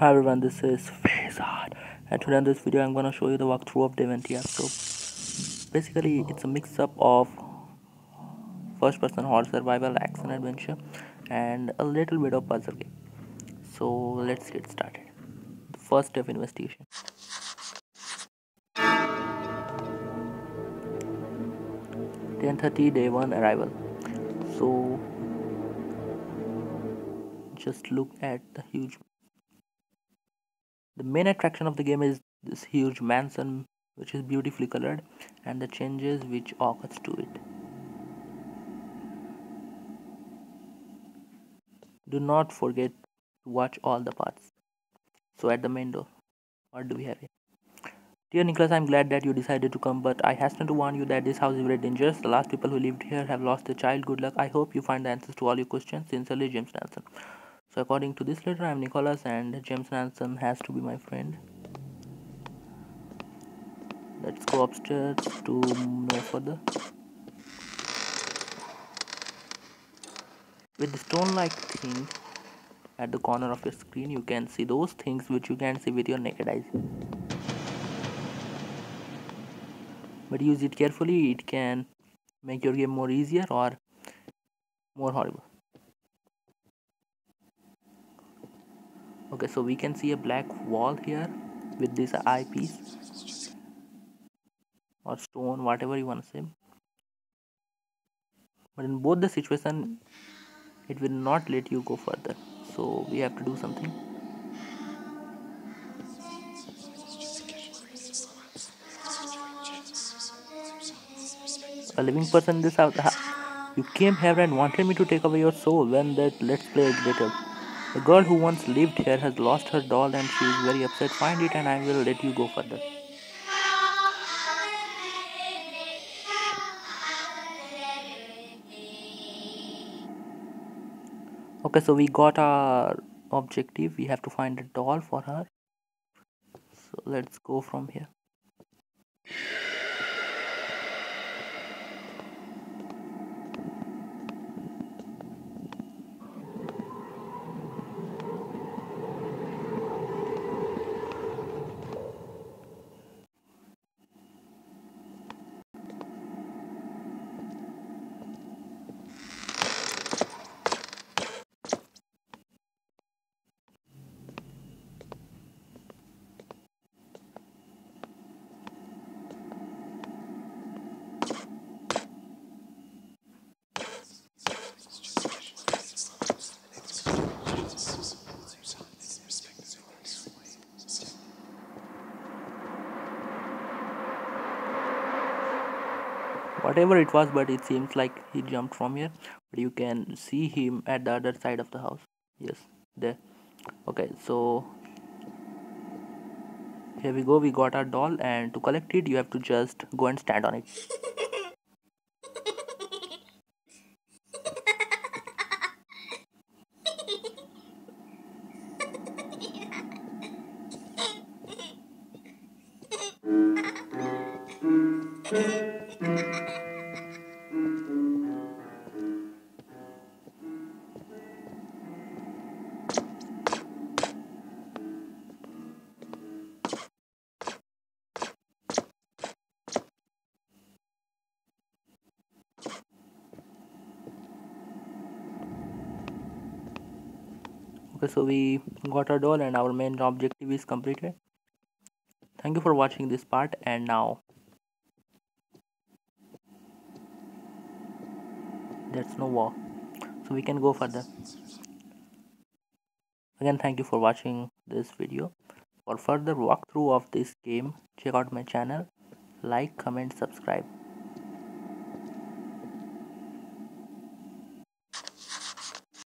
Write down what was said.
Hi everyone, this is Faizad and today in this video I'm gonna show you the walkthrough of Dementia. So basically it's a mix up of first person horror survival action adventure and a little bit of puzzle game. So let's get started. The first step investigation. Ten thirty day one arrival. So just look at the huge the main attraction of the game is this huge mansion which is beautifully colored and the changes which occurs to it do not forget to watch all the parts so at the main door what do we have here Dear Nicholas, I'm glad that you decided to come, but I hasten to warn you that this house is very dangerous. The last people who lived here have lost their child. Good luck. I hope you find the answers to all your questions. Sincerely, James Nelson so according to this letter i'm nicholas and james Nelson has to be my friend. Let's go upstairs to know further. With the stone like thing at the corner of your screen you can see those things which you can't see with your naked eyes. But use it carefully it can make your game more easier or more horrible okay so we can see a black wall here with this eyepiece or stone whatever you want to say. But in both the situation it will not let you go further. So we have to do something. A living person this house you came here and wanted me to take away your soul. When that let's play it later the girl who once lived here has lost her doll and she is very upset. Find it and I will let you go further. Okay, so we got our objective. We have to find a doll for her. So let's go from here. Whatever it was but it seems like he jumped from here. But you can see him at the other side of the house. Yes there. Okay so here we go. We got our doll and to collect it you have to just go and stand on it okay so we got our doll and our main objective is completed. Thank you for watching this part and now there's no war. So we can go further. Again thank you for watching this video. For further walkthrough of this game check out my channel. Like comment subscribe